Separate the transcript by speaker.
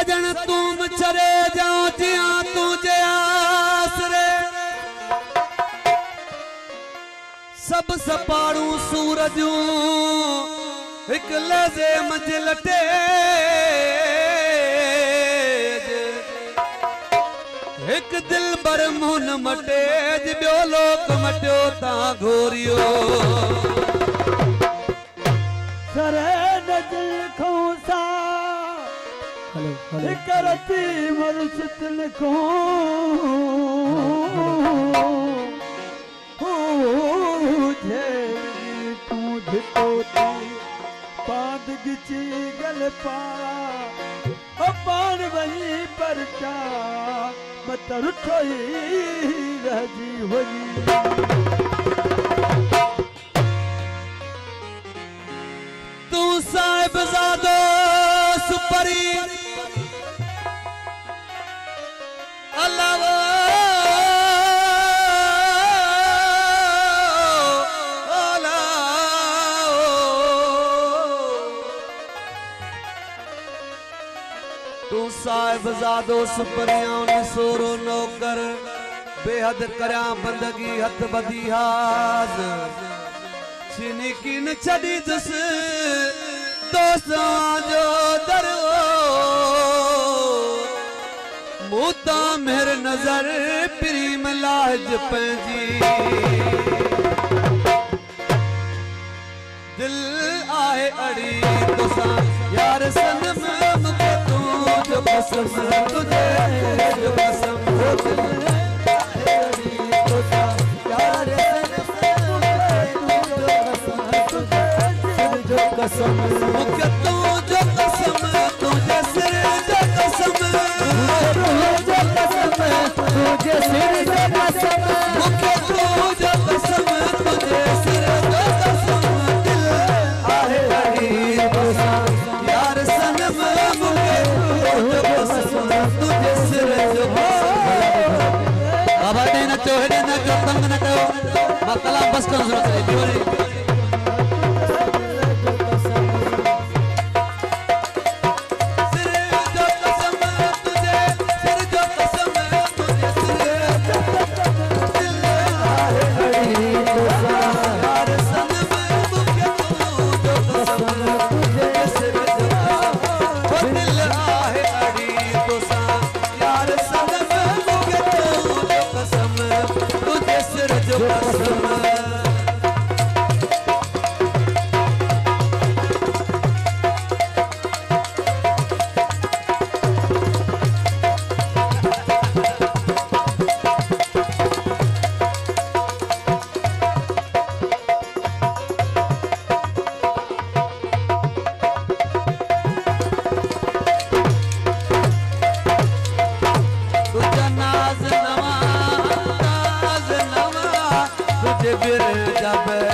Speaker 1: سجن تون مچري جا جيا تون جي آسري. سڀ سپاڙو سورجو هڪ لجي مج لٽي. هڪ دل بر من مٽي ج ٻيو لوڪ مٽيو ٿا گهوريو.
Speaker 2: سري نه دل کوسا करती मुर्शिद को पाद गिची गल पा। पान वही परचा मतर ठोई रज़ी हुई।
Speaker 1: तू साहिब जादो सुपरी तू साहिब ज़ादो सुपरियां ने सोरो नौकर बेहद करियां बंदगी हथ बदी हाज। चिनी किन छडी जस दोस्तां जो दरो मुता मेर नजर प्रेम लाज पंजी दिल आए अड़ी तोसा। یار رے बस है বেড়ে যাবে